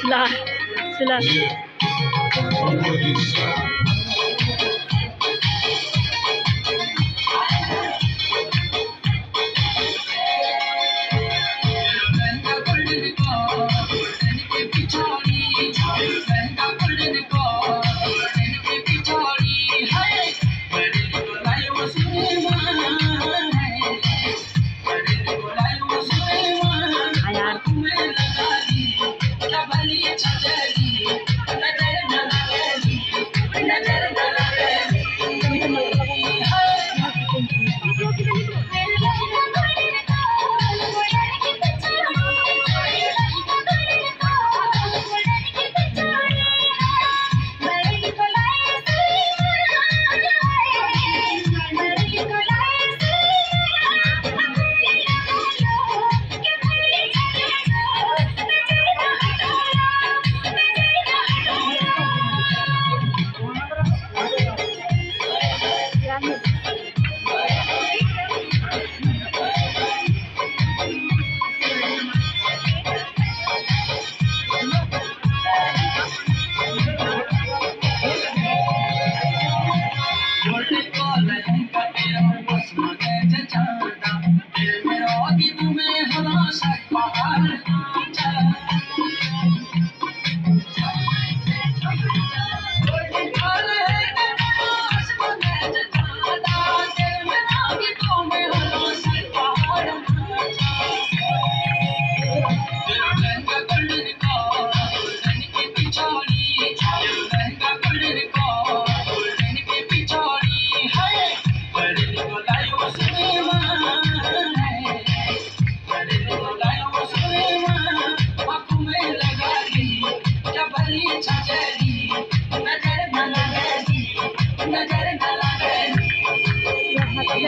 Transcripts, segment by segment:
Sila. Sila.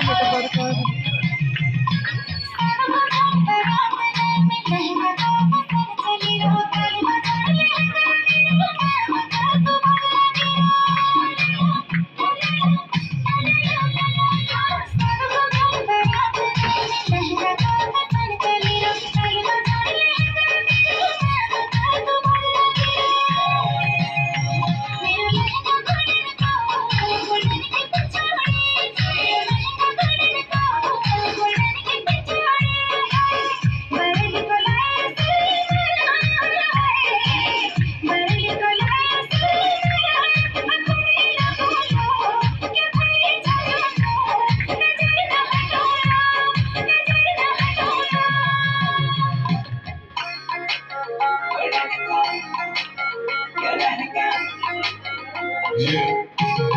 যেতে পারব Yeah.